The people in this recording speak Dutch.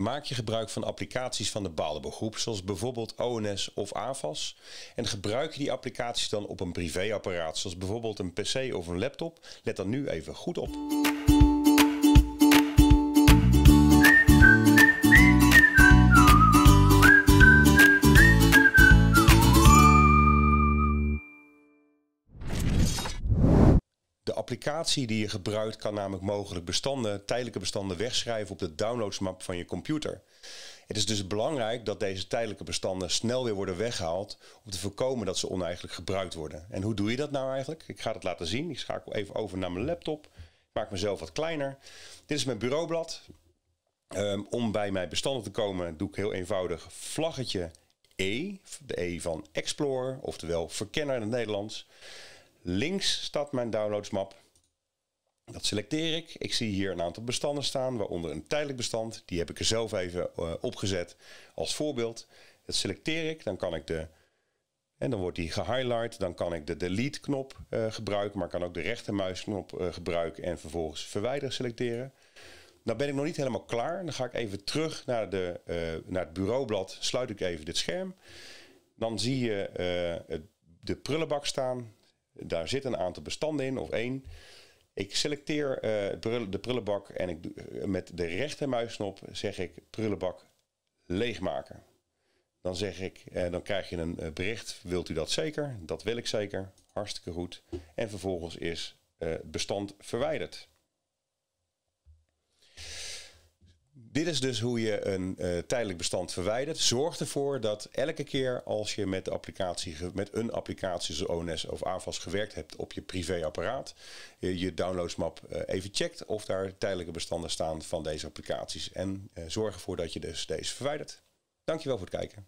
maak je gebruik van applicaties van de Baaldenbouw groep, zoals bijvoorbeeld ONS of AVAS. En gebruik je die applicaties dan op een privéapparaat, zoals bijvoorbeeld een PC of een laptop. Let dan nu even goed op. applicatie die je gebruikt kan namelijk mogelijk bestanden, tijdelijke bestanden wegschrijven op de downloadsmap van je computer. Het is dus belangrijk dat deze tijdelijke bestanden snel weer worden weggehaald om te voorkomen dat ze oneigenlijk gebruikt worden. En hoe doe je dat nou eigenlijk? Ik ga het laten zien. Ik schakel even over naar mijn laptop. Ik maak mezelf wat kleiner. Dit is mijn bureaublad. Um, om bij mijn bestanden te komen doe ik heel eenvoudig vlaggetje E, de E van Explorer, oftewel verkenner in het Nederlands. Links staat mijn downloadsmap. Dat selecteer ik. Ik zie hier een aantal bestanden staan, waaronder een tijdelijk bestand. Die heb ik er zelf even uh, opgezet als voorbeeld. Dat selecteer ik, dan kan ik de en dan wordt die gehighlight. Dan kan ik de delete knop uh, gebruiken, maar kan ook de rechtermuisknop uh, gebruiken en vervolgens verwijderen selecteren. Nou ben ik nog niet helemaal klaar. Dan ga ik even terug naar, de, naar het bureaublad. Sluit ik even dit scherm. Dan zie je de prullenbak staan. Daar zit een aantal bestanden in, of één. Ik selecteer uh, de prullenbak en ik, uh, met de rechtermuisknop zeg ik prullenbak leegmaken. Dan zeg ik, uh, dan krijg je een bericht, wilt u dat zeker? Dat wil ik zeker, hartstikke goed. En vervolgens is bestand verwijderd. Dit is dus hoe je een uh, tijdelijk bestand verwijdert. Zorg ervoor dat elke keer als je met, de applicatie, met een applicatie zoals ONS of AVAS gewerkt hebt op je privéapparaat, je, je downloadsmap uh, even checkt of daar tijdelijke bestanden staan van deze applicaties. En uh, zorg ervoor dat je dus deze verwijdert. Dankjewel voor het kijken.